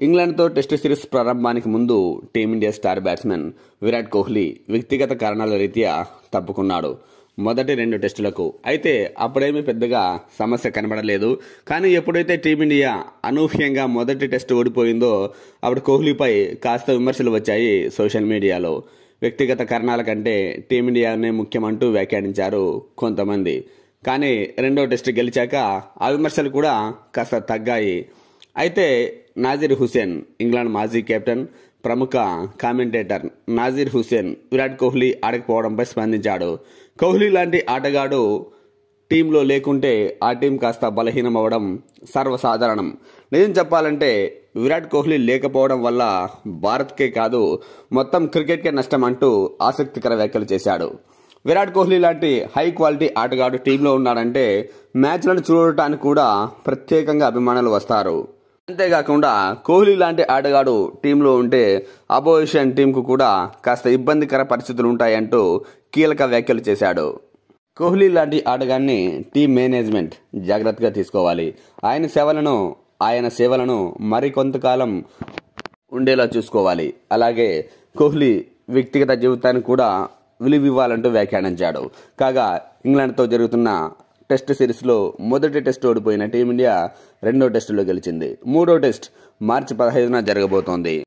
ఇంగ్లాండ్తో test series ప్రారంభానికి ముందు Team India star batsmen Virat Kohli వ్యక్తిగత కారణాల రీత్యా తప్పుకున్నాడు. మొదటి రెండు టెస్టులకు. అయితే అప్పుడేమీ పెద్దగా సమస్య కనబడలేదు. కానీ ఎప్పుడైతే టీమిండియా అనూహ్యంగా మొదటి టెస్ట్ ఓడిపోయిందో అప్పుడు కోహ్లీపై కాస్త విమర్శలు వచ్చాయి సోషల్ మీడియాలో. వ్యక్తిగత కారణాల కంటే టీమిండియానే ముఖ్యమంటూ వ్యాఖ్యానించారు కొంతమంది. కానీ రెండో టెస్ట్ గెలిచాక ఆ విమర్శలు కూడా కాస్త తగ్గాయి. అయితే నాజీర్ హుసేన్ ఇంగ్లాండ్ మాజీ కెప్టెన్ ప్రముఖ కామెంటేటర్ నాజీర్ హుసేన్ విరాట్ కోహ్లీ ఆడకపోవడంపై స్పందించాడు. కోహ్లీ లాంటి ఆటగాడు టీంలో లేకుంటే ఆ టీం కాస్త బలహీనం అవ్వడం సర్వసాధారణం. నిజం చెప్పాలంటే విరాట్ కోహ్లీ లేకపోవడం వల్ల భారత్కే కాదు మొత్తం క్రికెట్కే నష్టం అంటూ ఆసక్తికర వ్యాఖ్యలు చేశాడు. విరాట్ కోహ్లీ లాంటి హై క్వాలిటీ ఆటగాడు టీంలో ఉన్నాడంటే మ్యాచ్లను చూడటానికి కూడా ప్రత్యేకంగా అభిమానులు వస్తారు. అంతేకాకుండా కోహ్లీ లాంటి ఆటగాడు టీంలో ఉంటే అపోజిషన్ టీంకు కూడా కాస్త ఇబ్బందికర పరిస్థితులు ఉంటాయంటూ కీలక వ్యాఖ్యలు చేశాడు. కోహ్లీ లాంటి ఆటగాన్ని టీం మేనేజ్మెంట్ జాగ్రత్తగా తీసుకోవాలి. ఆయన సేవలను ఆయన సేవలను మరికొంతకాలం ఉండేలా చూసుకోవాలి. అలాగే కోహ్లీ వ్యక్తిగత జీవితాన్ని కూడా విలువివ్వాలంటూ వ్యాఖ్యానించాడు. కాగా ఇంగ్లాండ్తో జరుగుతున్న టెస్ట్ సిరీస్లో మొదటి టెస్ట్ ఓడిపోయిన టీమిండియా రెండో టెస్టులో గెలిచింది. మూడో టెస్ట్ మార్చి పదహైదున జరగబోతోంది.